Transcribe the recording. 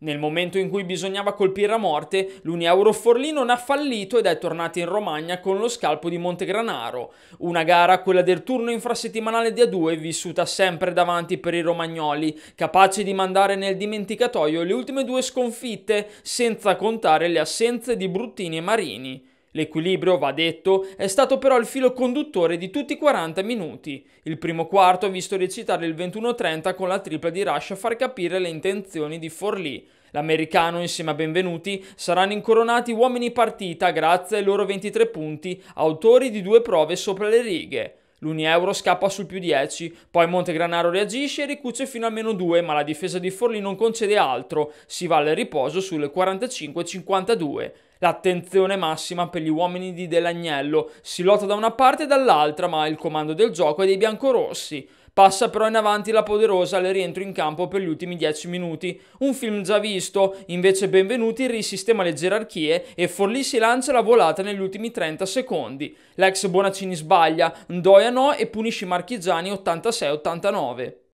Nel momento in cui bisognava colpire a morte, l'Unieuro Forlì non ha fallito ed è tornata in Romagna con lo scalpo di Montegranaro. Una gara, quella del turno infrasettimanale di A2, vissuta sempre davanti per i romagnoli, capace di mandare nel dimenticatoio le ultime due sconfitte, senza contare le assenze di Bruttini e Marini. L'equilibrio, va detto, è stato però il filo conduttore di tutti i 40 minuti. Il primo quarto ha visto recitare il 21-30 con la tripla di Rush a far capire le intenzioni di Forlì. L'americano insieme a Benvenuti saranno incoronati uomini partita grazie ai loro 23 punti, autori di due prove sopra le righe. L'Unieuro scappa sul più 10, poi Montegranaro reagisce e ricuce fino a meno 2, ma la difesa di Forlì non concede altro, si va al riposo sulle 45-52. L'attenzione massima per gli uomini di Delagnello, si lotta da una parte e dall'altra, ma il comando del gioco è dei biancorossi. Passa però in avanti la poderosa al rientro in campo per gli ultimi 10 minuti. Un film già visto, invece Benvenuti risistema le gerarchie e Forlì si lancia la volata negli ultimi 30 secondi. L'ex Bonaccini sbaglia, Ndoia no e punisce marchigiani 86-89.